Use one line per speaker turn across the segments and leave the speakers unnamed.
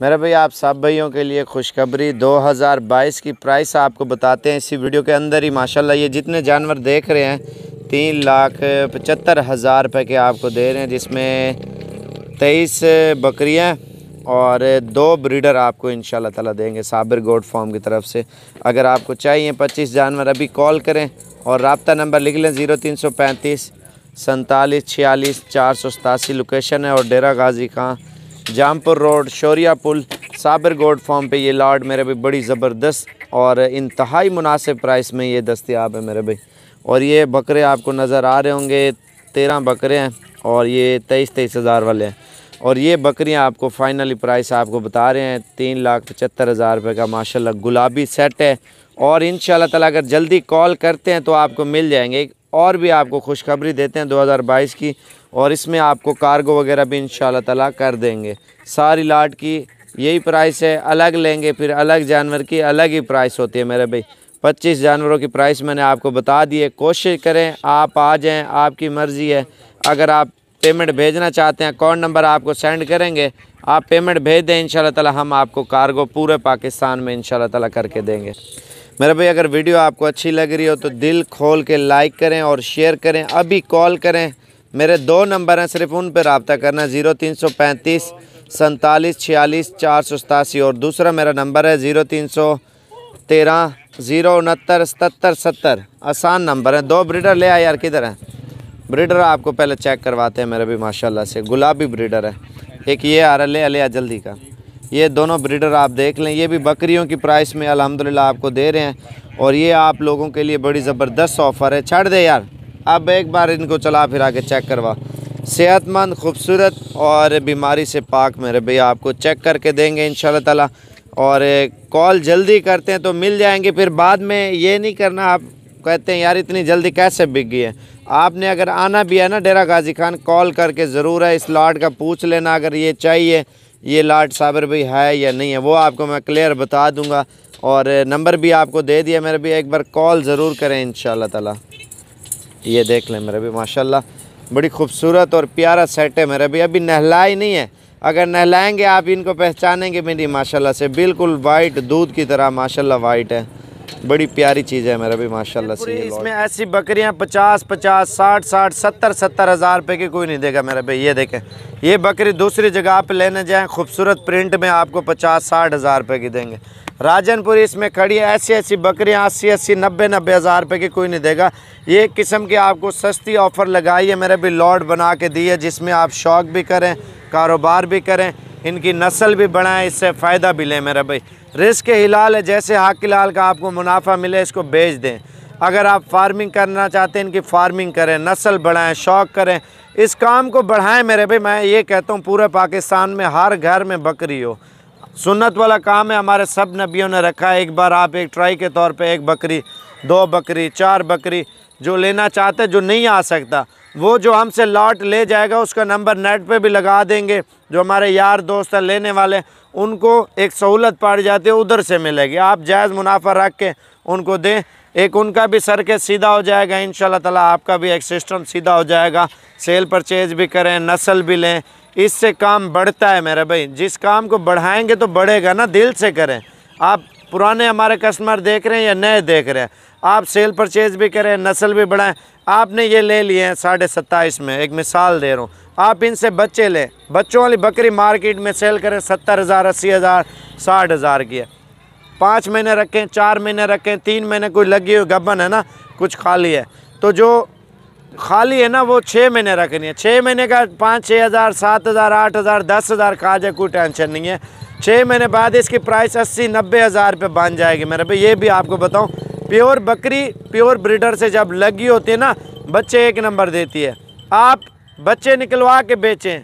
मेरे भाई, आप सब भाइयों के लिए खुशखबरी। 2022 की प्राइस आपको बताते हैं। इसी वीडियो के अंदर ही, माशाल्लाह, ये जितने जानवर देख रहे हैं, तीन लाख पचहत्तर हज़ार रुपये के आपको दे रहे हैं, जिसमें तेईस बकरियाँ और दो ब्रीडर आपको इन ताला देंगे साबिर गोड फॉर्म की तरफ़ से। अगर आपको चाहिए पच्चीस जानवर, अभी कॉल करें और रबता नंबर लिख लें ज़ीरो तीन सौ पैंतीस, सैंतालीस, छियालीस, चार सौ सतासी लोकेशन है और डेरा गाजी खां जामपुर रोड, शौरिया पुल, साबिर गोड फॉर्म पे ये लाड मेरे भाई बड़ी ज़बरदस्त और इंतहाई मुनासिब प्राइस में ये दस्तियाब है मेरे भाई। और ये बकरे आपको नज़र आ रहे होंगे, तेरह बकरे हैं और ये तेईस तेईस हज़ार वाले हैं। और ये बकरियाँ आपको फाइनली प्राइस आपको बता रहे हैं, तीन लाख पचहत्तर हज़ार रुपये का, माशाल्लाह, गुलाबी सेट है। और इन ताला अगर जल्दी कॉल करते हैं तो आपको मिल जाएँगे। और भी आपको खुशखबरी देते हैं 2022 की और इसमें आपको कार्गो वगैरह भी इन ताला कर देंगे। सारी लाट की यही प्राइस है, अलग लेंगे, फिर अलग जानवर की अलग ही प्राइस होती है मेरे भाई। पच्चीस जानवरों की प्राइस मैंने आपको बता दी है। कोशिश करें, आप आ जाएँ, आपकी मर्ज़ी है। अगर आप पेमेंट भेजना चाहते हैं कौन नंबर आपको सेंड करेंगे। आप पेमेंट भेज दें इन ताला हम आपको कार्गो पूरे पाकिस्तान में इन ताला करके देंगे। मेरे भाई, अगर वीडियो आपको अच्छी लग रही हो तो दिल खोल के लाइक करें और शेयर करें। अभी कॉल करें। मेरे दो नंबर हैं, सिर्फ़ उन पर रबता करना। ज़ीरो तीन सौ पैंतीस, सैंतालीस, छियालीस, चार सौ सतासी और दूसरा मेरा नंबर है, ज़ीरो तीन सौ तेरह, ज़ीरो उनहत्तर सतर सत्तर। आसान नंबर है। दो ब्रीडर ले आए यार, किधर है? ब्रीडर आपको पहले चेक करवाते हैं, मेरे भी माशाल्लाह से। गुलाबी ब्रीडर है। एक ये आ रहा ले लिया जल्दी का। ये दोनों ब्रीडर आप देख लें। ये भी बकरियों की प्राइस में, अल्हम्दुलिल्लाह, आपको दे रहे हैं। और ये आप लोगों के लिए बड़ी ज़बरदस्त ऑफ़र है। छड़ दे यार। अब एक बार इनको चला फिरा के चेक करवा। सेहतमंद, खूबसूरत और बीमारी से पाक मेरे भैया, आपको चेक करके देंगे इन ताला। और कॉल जल्दी करते हैं तो मिल जाएँगे, फिर बाद में ये नहीं करना, आप कहते हैं, यार, इतनी जल्दी कैसे बिक गई है? आपने अगर आना भी है ना डेरा गाजी खान कॉल करके ज़रूर है, इस लाट का पूछ लेना अगर ये चाहिए, ये लाट साबर भाई है या नहीं है, वो आपको मैं क्लियर बता दूँगा। और नंबर भी आपको दे दिया मेरे भी एक बार कॉल ज़रूर करें इन ताला। ये देख लें मेरे भी माशाल्लाह। बड़ी खूबसूरत और प्यारा सेट है मेरे भी। अभी नहला ही नहीं है। अगर नहलाएँगे आप इनको पहचानेंगे मेरी माशाल्लाह से। बिल्कुल वाइट दूध की तरह माशाल्लाह वाइट है। बड़ी प्यारी चीज़ है मेरा भी माशाल्लाह से इसमें ऐसी बकरियाँ पचास पचास साठ साठ सत्तर सत्तर हज़ार रुपये की कोई नहीं देगा मेरा भाई। ये देखें ये बकरी दूसरी जगह पे लेने जाएँ खूबसूरत प्रिंट में आपको पचास साठ हज़ार रुपये की देंगे। राजनपुरी इसमें खड़ी है। ऐसी ऐसी बकरियाँ, अस्सी अस्सी, नब्बे नब्बे हज़ार रुपये की कोई नहीं देगा। ये किस्म की आपको सस्ती ऑफ़र लगाई है, मेरे भी लॉट बना के दी है, जिसमें आप शौक भी करें, कारोबार भी करें, इनकी नस्ल भी बढ़ाएँ, इससे फ़ायदा भी लें मेरे भाई। रिस्क हिलाल है, जैसे हाक लाल का आपको मुनाफा मिले, इसको बेच दें। अगर आप फ़ार्मिंग करना चाहते हैं, इनकी फ़ार्मिंग करें, नस्ल बढ़ाएँ, शौक करें, इस काम को बढ़ाएँ मेरे भाई। मैं ये कहता हूँ, पूरे पाकिस्तान में हर घर में बकरी हो। सुन्नत वाला काम है, हमारे सब नबियों ने रखा है। एक बार आप एक ट्राई के तौर पे एक बकरी, दो बकरी, चार बकरी, जो लेना चाहते जो नहीं आ सकता, वो जो हमसे लॉट ले जाएगा, उसका नंबर नेट पे भी लगा देंगे। जो हमारे यार दोस्त हैं, लेने वाले उनको एक सहूलत पड़ जाती है, उधर से मिलेगी। आप जायज़ मुनाफा रख के उनको दें। एक उनका भी सर के सीधा हो जाएगा इन ताला आपका भी एक सिस्टम सीधा हो जाएगा। सेल परचेज भी करें, नस्ल भी लें इससे काम बढ़ता है मेरे भाई। जिस काम को बढ़ाएँगे तो बढ़ेगा ना, दिल से करें। आप पुराने हमारे कस्टमर देख रहे हैं या नए देख रहे हैं? आप सेल परचेज भी करें, नस्ल भी बढ़ाएँ। आपने ये ले लिए हैं साढ़े सत्ताईस में, एक मिसाल दे रहा हूँ। आप इनसे बच्चे लें। बच्चों वाली बकरी मार्केट में सेल करें, सत्तर हज़ार, अस्सी हज़ार, साठ हज़ार की है। पाँच महीने रखें, चार महीने रखें, तीन महीने कोई लगी हुई गबन है ना, कुछ खाली है। तो जो खाली है ना, वो छः महीने रखनी है। छः महीने का पाँच छः हज़ार, सात हज़ार, आठ हज़ार, दस हज़ार खा जाए कोई टेंशन नहीं है। छः महीने बाद इसकी प्राइस अस्सी, नब्बे हज़ार रुपये बन जाएगी मेरे भाई, ये भी आपको बताऊँ। प्योर बकरी, प्योर ब्रीडर से जब लगी होती है ना, बच्चे एक नंबर देती है। आप बच्चे निकलवा के बेचें।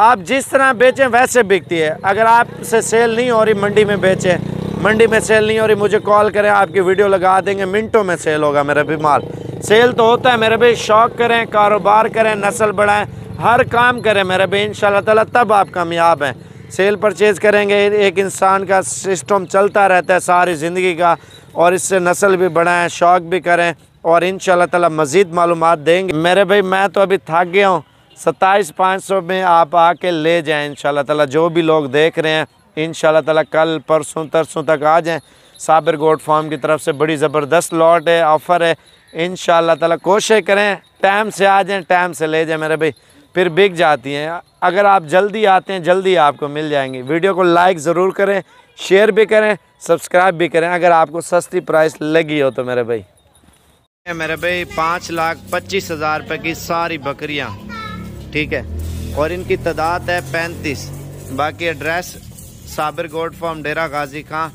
आप जिस तरह बेचें, वैसे बिकती है। अगर आपसे सेल नहीं हो रही मंडी में बेचें मंडी में सेल नहीं हो रही, मुझे कॉल करें, आपकी वीडियो लगा देंगे, मिनटों में सेल होगा मेरा भी माल। सेल तो होता है, मेरे भाई शौक करें, कारोबार करें, नस्ल बढ़ाएँ, हर काम करें मेरे भाई इन ताला तब आप कामयाब हैं। सेल परचेज़ करेंगे, एक इंसान का सिस्टम चलता रहता है सारी ज़िंदगी का, और इससे नस्ल भी बढ़ाएँ, शौक भी करें, और इन ताला मज़ीद मालूम देंगे। मेरे भाई, मैं तो अभी थक गया हूँ, सत्ताईस पाँच सौ में आप आके ले जाएँ इन ताला, जो भी लोग देख रहे हैं इन ताला कल परसों तरसों तक आ जाएँ। साबिर गोड फार्म की तरफ़ से बड़ी ज़बरदस्त लॉट है, ऑफ़र है। इन ताला कोशिश करें, टाइम से आ जाएँ, टाइम से ले जाएँ मेरे भाई, फिर बिक जाती हैं। अगर आप जल्दी आते हैं, जल्दी आपको मिल जाएँगी। वीडियो को लाइक ज़रूर करें, शेयर भी करें, सब्सक्राइब भी करें, अगर आपको सस्ती प्राइस लगी हो तो मेरे भाई। मेरे भाई, पाँच लाख पच्चीस हज़ार रुपये की सारी बकरियाँ, ठीक है? और इनकी तादाद है पैंतीस, बाकी address Sabir goat farm, Dera Ghazi Khan,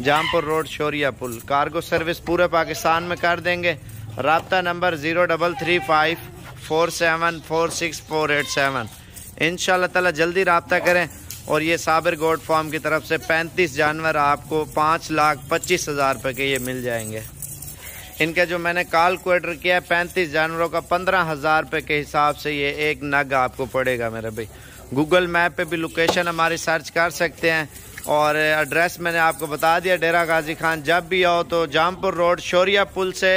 Jampur road Shoria पुल कार्गो सर्विस पूरे पाकिस्तान में कर देंगे। रबता number zero double three five four seven four six four eight seven इन ताला जल्दी रबता करें और ये साबिर गोड फार्म की तरफ़ से पैंतीस जानवर आपको पाँच लाख पच्चीस हज़ार रुपये के ये मिल जाएँगे। इनके जो मैंने कैलकुलेटर किया है, पैंतीस जानवरों का पंद्रह हज़ार रुपये के हिसाब से ये एक नग आपको पड़ेगा मेरे भाई। गूगल मैप पे भी लोकेशन हमारी सर्च कर सकते हैं। और एड्रेस मैंने आपको बता दिया, डेरा गाजी खान। जब भी आओ तो जामपुर रोड, शोरिया पुल से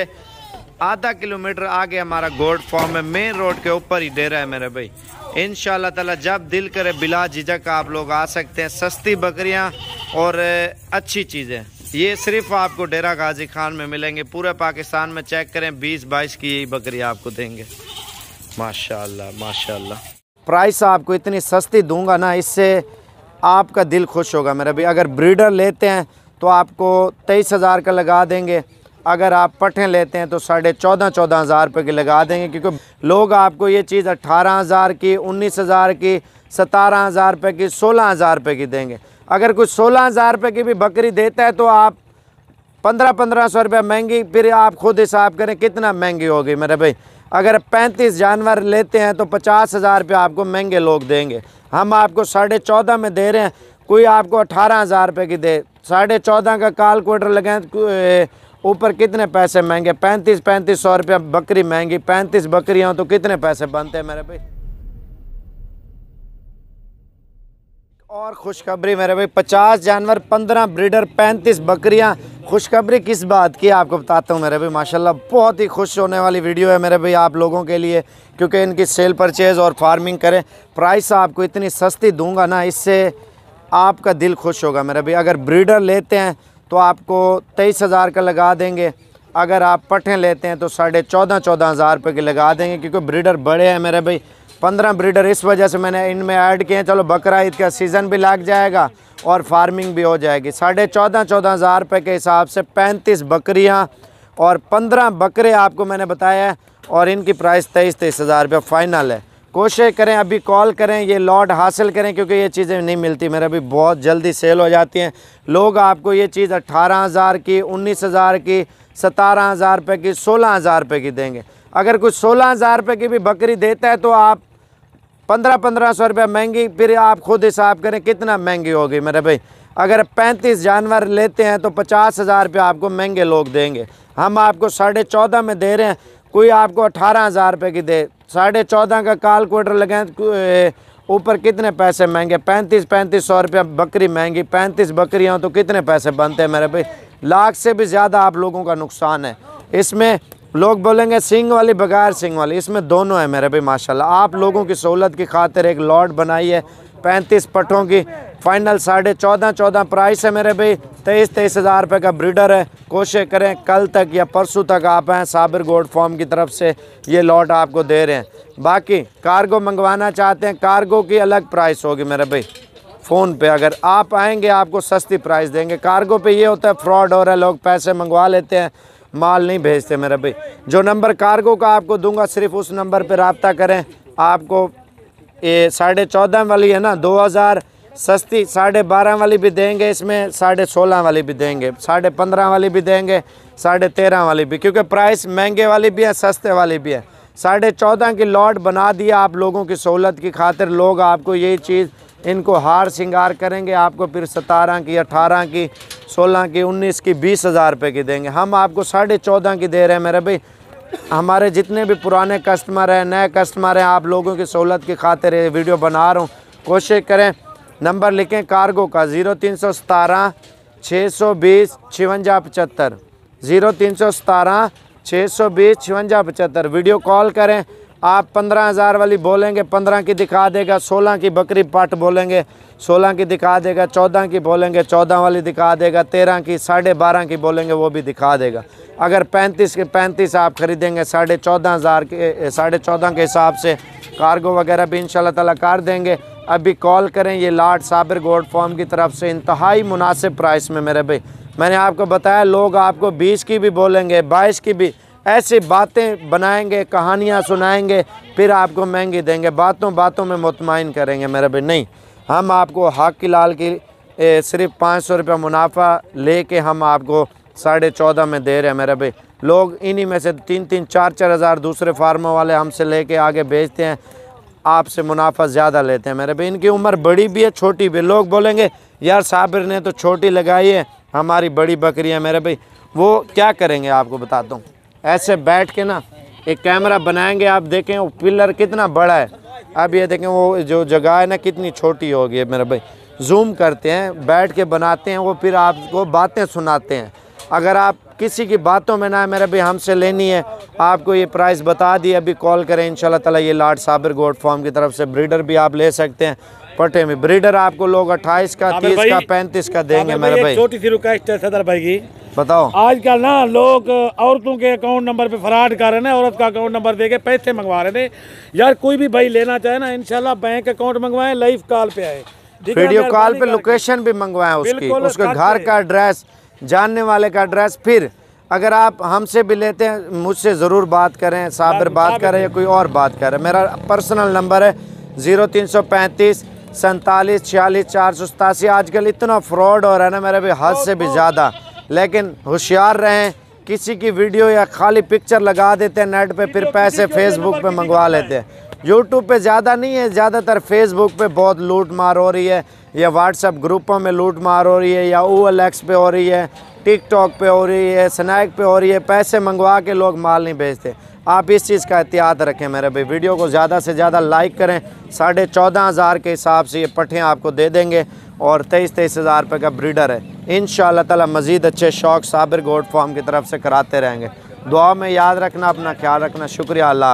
आधा किलोमीटर आगे हमारा गोड फॉर्म है। मेन रोड के ऊपर ही डेरा है मेरे भाई। इन ताला जब दिल करे बिला झिझक आप लोग आ सकते हैं। सस्ती बकरियाँ और अच्छी चीज़ें। ये सिर्फ़ आपको डेरा गाजी खान में मिलेंगे। पूरे पाकिस्तान में चेक करें 20-22 की यही बकरी आपको देंगे। माशाल्लाह माशाल्लाह। प्राइस आपको इतनी सस्ती दूँगा ना, इससे आपका दिल खुश होगा मेरा भाई। अगर ब्रीडर लेते हैं तो आपको तेईस हज़ार का लगा देंगे। अगर आप पठें लेते हैं तो साढ़े चौदह चौदह हज़ार रुपये की लगा देंगे, क्योंकि लोग आपको ये चीज़ अट्ठारह हज़ार की, उन्नीस हज़ार की, सतारह हज़ार रुपये की, सोलह हज़ार रुपये की देंगे। अगर कुछ सोलह हज़ार रुपये की भी बकरी देता है तो आप पंद्रह पंद्रह सौ रुपये महँगी, फिर आप खुद हिसाब करें, कितना महँगी होगी मेरे भाई। अगर पैंतीस जानवर लेते हैं तो पचास हज़ार रुपये आपको महँगे लोग देंगे। हम आपको साढ़े चौदह में दे रहे हैं, कोई आपको अठारह हज़ार रुपये की दे। साढ़े चौदह का काल क्वार्टर लगाएँ ऊपर कितने पैसे महँगे? पैंतीस पैंतीस सौ रुपया बकरी महँगी, पैंतीस बकरियाँ तो कितने पैसे बनते हैं मेरे भाई? और खुशखबरी मेरे भाई, पचास जानवर, पंद्रह ब्रीडर पैंतीस बकरियाँ। खुशखबरी किस बात की आपको बताता हूँ मेरे भाई, माशाल्लाह, बहुत ही खुश होने वाली वीडियो है मेरे भाई आप लोगों के लिए, क्योंकि इनकी सेल परचेज़ और फ़ार्मिंग करें। प्राइस आपको इतनी सस्ती दूँगा ना, इससे आपका दिल खुश होगा मेरे भाई। अगर ब्रीडर लेते हैं तो आपको तेईस हज़ार का लगा देंगे। अगर आप पठें लेते हैं तो साढ़े चौदह चौदह हज़ार रुपये के लगा देंगे, क्योंकि ब्रीडर बड़े हैं मेरे भाई। पंद्रह ब्रीडर इस वजह से मैंने इनमें ऐड किए हैं। चलो, बकरा ईद का सीज़न भी लग जाएगा और फ़ार्मिंग भी हो जाएगी। साढ़े चौदह चौदह हज़ार रुपये के हिसाब से पैंतीस बकरियाँ और पंद्रह बकरे आपको मैंने बताया है और इनकी प्राइस तेईस तेईस हज़ार रुपये फ़ाइनल है। कोशिश करें, अभी कॉल करें, ये लॉट हासिल करें, क्योंकि ये चीज़ें नहीं मिलती। मेरे अभी बहुत जल्दी सेल हो जाती हैं। लोग आपको ये चीज़ अट्ठारह हज़ार की, उन्नीस हज़ार की, सतारह हज़ार रुपये की, सोलह हज़ार रुपये की देंगे। अगर कुछ सोलह हज़ार रुपये की भी बकरी देता है तो आप पंद्रह पंद्रह सौ रुपया महँगी, फिर आप खुद हिसाब करें कितना महँगी होगी मेरे भाई। अगर पैंतीस जानवर लेते हैं तो पचास हज़ार रुपये आपको महँगे लोग देंगे। हम आपको साढ़े चौदह में दे रहे हैं, कोई आपको अठारह हज़ार रुपये की दे। साढ़े चौदह का काल क्वार्टर लगाएँ ऊपर कितने पैसे महँगे? पैंतीस पैंतीस सौ रुपया बकरी महँगी, पैंतीस बकरियाँ तो कितने पैसे बनते हैं मेरे भाई? लाख से भी ज़्यादा आप लोगों का नुकसान है। इसमें लोग बोलेंगे सिंग वाली, बगैर सिंग वाली। इसमें दोनों है मेरे भाई, माशाल्लाह। आप लोगों की सहूलत की खातिर एक लॉट बनाई है, पैंतीस पटों की। फाइनल साढ़े चौदह चौदह प्राइस है मेरे भाई। तेईस तेईस हज़ार रुपये का ब्रीडर है। कोशिश करें कल तक या परसों तक आप हैं साबिर गोड फॉर्म की तरफ़ से। ये लॉट आपको दे रहे हैं। बाकी कार्गो मंगवाना चाहते हैं कार्गो की अलग प्राइस होगी मेरे भाई। फ़ोन पे अगर आप आएँगे, आपको सस्ती प्राइस देंगे। कार्गो पे ये होता है फ्रॉड हो रहा है, लोग पैसे मंगवा लेते हैं। माल नहीं भेजते मेरे भाई। जो नंबर कार्गो का आपको दूँगा, सिर्फ़ उस नंबर पर रबता करें। आपको ये साढ़े चौदह वाली है ना, दो हज़ार सस्ती, साढ़े बारह वाली भी देंगे इसमें, साढ़े सोलह वाली भी देंगे, साढ़े पंद्रह वाली भी देंगे, साढ़े तेरह वाली भी। क्योंकि प्राइस महँगे वाली भी है, सस्ते वाली भी है। साढ़े चौदह की लॉट बना दिया आप लोगों की सहूलत की खातिर। लोग आपको यही चीज़ इनको हार श्रृंगार करेंगे, आपको फिर सतारह की, अठारह की, सोलह की, उन्नीस की, बीस हज़ार रुपये की देंगे। हम आपको साढ़े चौदह की दे रहे हैं मेरे भाई। हमारे जितने भी पुराने कस्टमर हैं, नए कस्टमर हैं, आप लोगों की सहूलत की खातिर वीडियो बना रहा हूँ। कोशिश करें, नंबर लिखें कार्गो का ज़ीरो तीन सौ सतारह छः सौ बीस छिवंजा पचहत्तर ज़ीरो तीन सौ सतारह छः सौ बीस छिवंजा पचहत्तर। वीडियो कॉल करें आप पंद्रह हज़ार वाली बोलेंगे, पंद्रह की दिखा देगा, सोलह की बकरी पट बोलेंगे, सोलह की दिखा देगा, चौदह की बोलेंगे, चौदह वाली दिखा देगा, तेरह की, साढ़े बारह की बोलेंगे, वो भी दिखा देगा। अगर पैंतीस के पैंतीस आप ख़रीदेंगे, साढ़े चौदह हज़ार के साढ़े चौदह के हिसाब से कार्गो वगैरह भी इन ताला कर देंगे। अभी कॉल करें, ये लाट साबिर गोड फॉर्म की तरफ़ से इंतहाई मुनासिब प्राइस में मेरे भाई। मैंने आपको बताया, लोग आपको बीस की भी बोलेंगे, बाईस की भी ऐसी बातें बनाएँगे कहानियाँ सुनाएँगे फिर आपको महँगी देंगे। बातों बातों में मुतमिन करेंगे मेरे भाई। नहीं हम आपको हक की लाल की ए, सिर्फ़ पाँच सौ रुपया मुनाफा ले कर हम आपको साढ़े चौदह में दे रहे हैं मेरे भाई। लोग इन्हीं में से तीन तीन चार चार हज़ार दूसरे फार्मों वाले हमसे लेके आगे बेचते हैं आपसे मुनाफा ज़्यादा लेते हैं मेरे भाई। इनकी उम्र बड़ी भी है छोटी भी लोग बोलेंगे यार साबिर ने तो छोटी लगाई है हमारी बड़ी बकरी है मेरे भाई। वो क्या करेंगे आपको बताता हूँ। ऐसे बैठ के ना एक कैमरा बनाएँगे आप देखें वो पिलर कितना बड़ा है। अब ये देखें वो जो जगह है ना कितनी छोटी होगी है मेरे भाई। जूम करते हैं बैठ के बनाते हैं वो फिर आपको बातें सुनाते हैं। अगर आप किसी की बातों में ना मेरे भाई हमसे लेनी है आपको ये प्राइस बता दी अभी कॉल करें इन ताला ये लाट साबिर गोड फॉर्म की तरफ़ से ब्रीडर भी आप ले सकते हैं। पटे में ब्रीडर आपको लोग अट्ठाईस का तीस का पैंतीस का देंगे मेरे भाई
छोटी सी रिक्वेस्ट है सदर भाई की।
बताओ।
आजकल ना लोग औरतों के अकाउंट नंबर पे फ्रॉड कर रहे हैं औरत का अकाउंट नंबर दे के पैसे मंगवा रहे थे यार कोई भी भाई लेना चाहे ना इंशाल्लाह बैंक अकाउंट मंगवाए लाइव कॉल पे आए।
वीडियो कॉल पे लोकेशन भी मंगवाए उसकी उसके घर का एड्रेस जानने वाले का एड्रेस फिर अगर आप हमसे भी लेते हैं मुझसे ज़रूर बात करें साबिर बात करें या कोई और बात करें। मेरा पर्सनल नंबर है ज़ीरो तीन सौ पैंतीस सैंतालीस छियालीस चार सौ सतासी। आजकल इतना फ्रॉड हो रहा है ना मेरे भी हद से भी ज़्यादा। लेकिन होशियार रहें किसी की वीडियो या खाली पिक्चर लगा देते हैं नेट पे फिर पैसे फेसबुक पे मंगवा लेते हैं। यूट्यूब पे ज़्यादा नहीं है ज़्यादातर फेसबुक पे बहुत लूट मार हो रही है या व्हाट्सअप ग्रुपों में लूट मार हो रही है या ओ एल एक्स पे हो रही है टिकटॉक पे हो रही है स्नैक पे हो रही है पैसे मंगवा के लोग माल नहीं भेजते आप इस चीज़ का एहतियात रखें मेरे भाई वीडियो को ज़्यादा से ज़्यादा लाइक करें साढ़े चौदह हज़ार के हिसाब से ये पट्ठे आपको दे देंगे। और तेईस तेईस हज़ार रुपये का ब्रीडर है। इन ताला मज़ीद अच्छे शौक साबिर गोड फॉर्म की तरफ़ से कराते रहेंगे। दुआ में याद रखना, अपना ख्याल रखना। शुक्रिया, अल्लाह